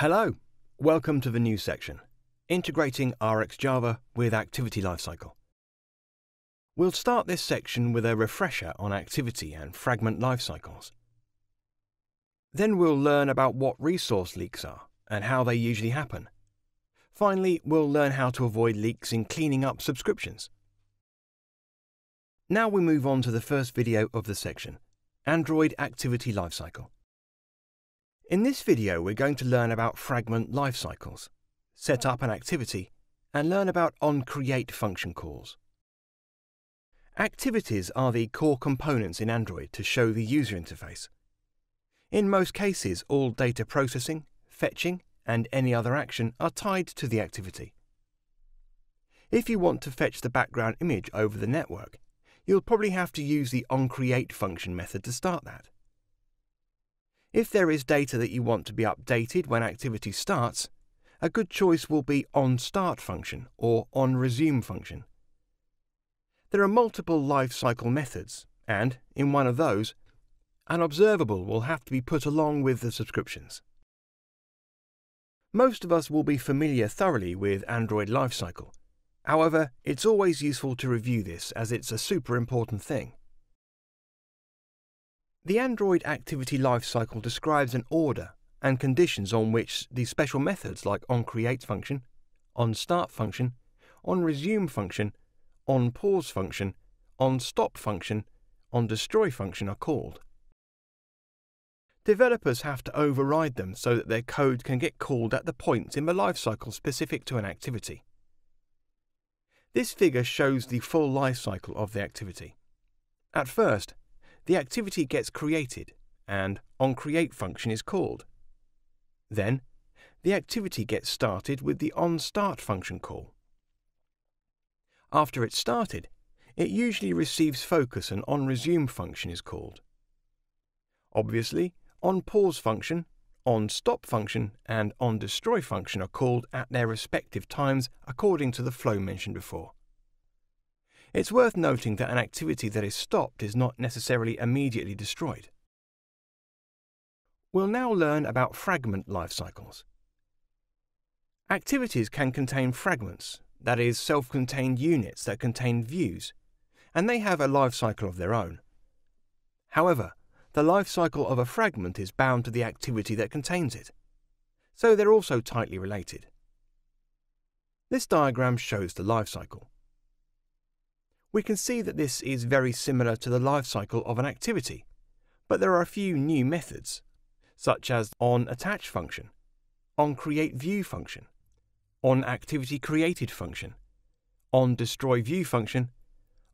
Hello, welcome to the new section, integrating RxJava with Activity Lifecycle. We'll start this section with a refresher on activity and fragment lifecycles. Then we'll learn about what resource leaks are and how they usually happen. Finally, we'll learn how to avoid leaks in cleaning up subscriptions. Now we move on to the first video of the section, Android Activity Lifecycle. In this video, we're going to learn about fragment lifecycles, set up an activity, and learn about onCreate function calls. Activities are the core components in Android to show the user interface. In most cases, all data processing, fetching, and any other action are tied to the activity. If you want to fetch the background image over the network, you'll probably have to use the onCreate function method to start that. If there is data that you want to be updated when activity starts, a good choice will be onStart function or onResume function. There are multiple lifecycle methods, and in one of those, an observable will have to be put along with the subscriptions. Most of us will be familiar thoroughly with Android Lifecycle. However, it's always useful to review this as it's a super important thing. The Android activity lifecycle describes an order and conditions on which the special methods like onCreate function, onStart function, onResume function, onPause function, onStop function, onDestroy function are called. Developers have to override them so that their code can get called at the points in the lifecycle specific to an activity. This figure shows the full lifecycle of the activity. At first, the activity gets created and onCreate function is called. Then, the activity gets started with the onStart function call. After it's started, it usually receives focus and onResume function is called. Obviously, onPause function, onStop function, and onDestroy function are called at their respective times according to the flow mentioned before. It's worth noting that an activity that is stopped is not necessarily immediately destroyed. We'll now learn about fragment life cycles. Activities can contain fragments, that is, self-contained units that contain views, and they have a life cycle of their own. However, the life cycle of a fragment is bound to the activity that contains it, so they're also tightly related. This diagram shows the life cycle we can see that this is very similar to the life cycle of an activity, but there are a few new methods, such as onAttach function, onCreateView function, onActivityCreated function, onDestroyView function,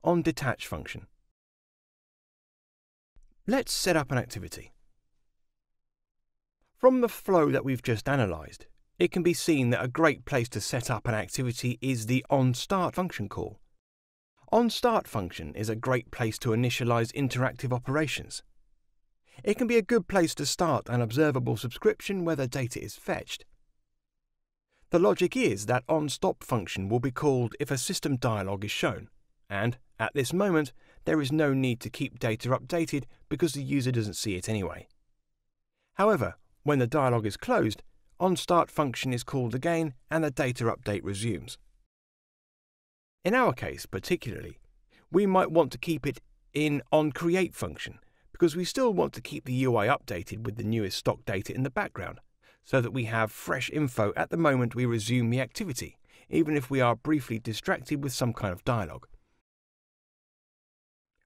onDetach function. Let's set up an activity. From the flow that we've just analysed, it can be seen that a great place to set up an activity is the onStart function call. OnStart function is a great place to initialize interactive operations. It can be a good place to start an observable subscription where the data is fetched. The logic is that onStop function will be called if a system dialog is shown, and at this moment there is no need to keep data updated because the user doesn't see it anyway. However, when the dialog is closed, onStart function is called again and the data update resumes. In our case, particularly, we might want to keep it in on create function because we still want to keep the UI updated with the newest stock data in the background so that we have fresh info at the moment we resume the activity, even if we are briefly distracted with some kind of dialogue.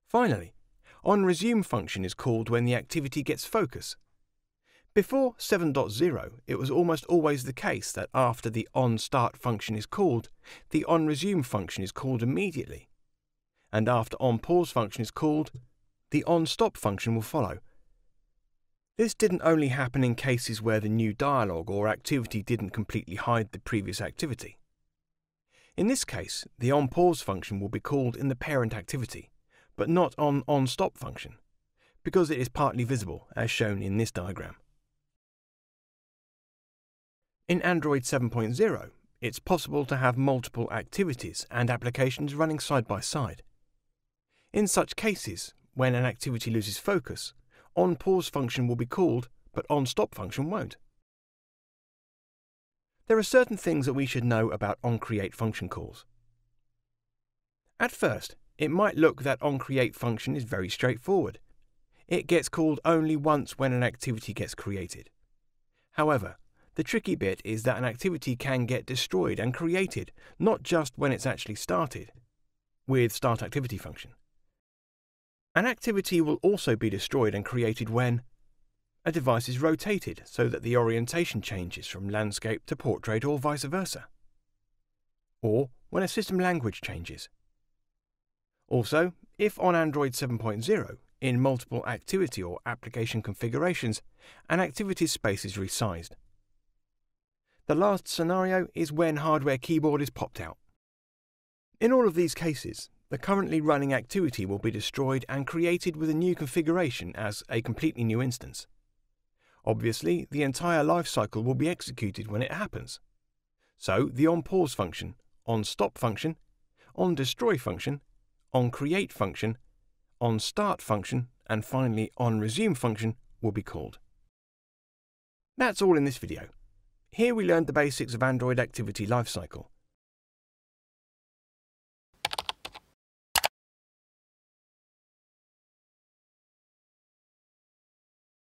Finally, on resume function is called when the activity gets focus before 7.0, it was almost always the case that after the onStart function is called, the onResume function is called immediately. And after onPause function is called, the onStop function will follow. This didn't only happen in cases where the new dialog or activity didn't completely hide the previous activity. In this case, the onPause function will be called in the parent activity, but not on onStop function, because it is partly visible, as shown in this diagram. In Android 7.0, it's possible to have multiple activities and applications running side by side. In such cases, when an activity loses focus, onPause function will be called, but onStop function won't. There are certain things that we should know about onCreate function calls. At first, it might look that onCreate function is very straightforward. It gets called only once when an activity gets created. However, the tricky bit is that an activity can get destroyed and created, not just when it's actually started, with startActivity function. An activity will also be destroyed and created when a device is rotated so that the orientation changes from landscape to portrait or vice versa, or when a system language changes. Also, if on Android 7.0, in multiple activity or application configurations, an activity space is resized. The last scenario is when hardware keyboard is popped out. In all of these cases, the currently running activity will be destroyed and created with a new configuration as a completely new instance. Obviously, the entire lifecycle will be executed when it happens. So the onPause function, onStop function, onDestroy function, onCreate function, onStart function, and finally onResume function will be called. That's all in this video. Here we learned the basics of Android Activity Lifecycle.